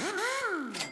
Mm-hmm.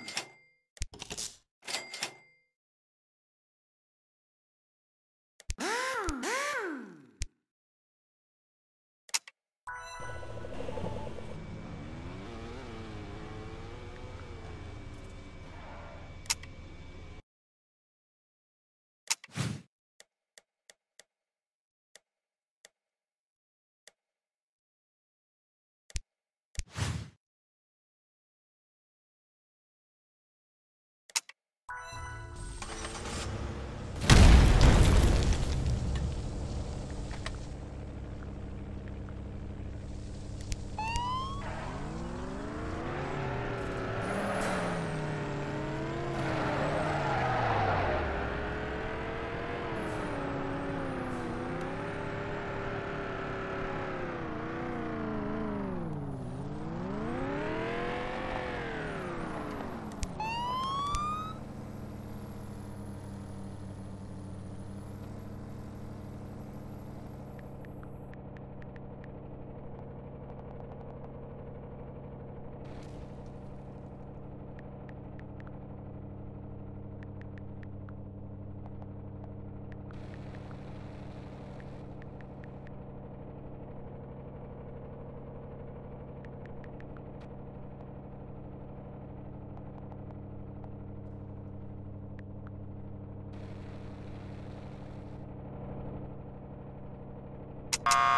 you